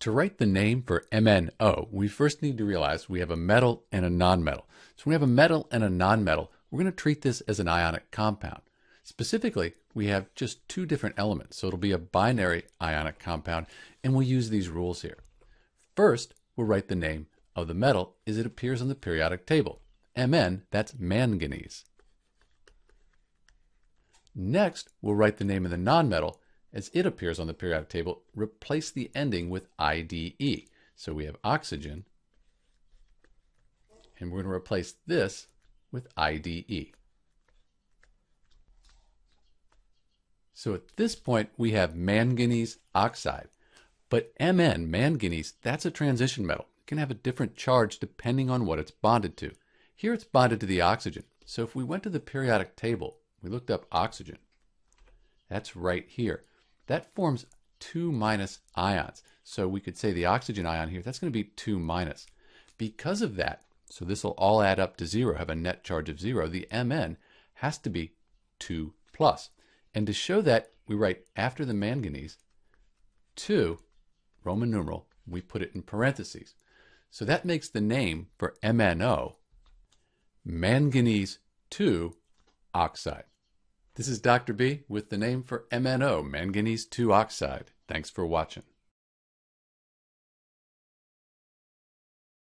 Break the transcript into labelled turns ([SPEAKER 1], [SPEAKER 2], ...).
[SPEAKER 1] To write the name for MnO, we first need to realize we have a metal and a nonmetal. So when we have a metal and a nonmetal, we're going to treat this as an ionic compound. Specifically, we have just two different elements, so it'll be a binary ionic compound, and we'll use these rules here. First, we'll write the name of the metal as it appears on the periodic table. Mn, that's manganese. Next, we'll write the name of the nonmetal as it appears on the periodic table, replace the ending with IDE. So we have oxygen, and we're going to replace this with IDE. So at this point, we have manganese oxide. But Mn, manganese, that's a transition metal. It can have a different charge depending on what it's bonded to. Here it's bonded to the oxygen. So if we went to the periodic table, we looked up oxygen. That's right here that forms two minus ions. So we could say the oxygen ion here, that's going to be 2 minus. Because of that, so this will all add up to 0, have a net charge of 0, the Mn has to be 2 plus. And to show that, we write after the manganese, 2, Roman numeral, we put it in parentheses. So that makes the name for MnO manganese 2 oxide. This is Dr. B with the name for MnO, manganese 2 oxide. Thanks for watching.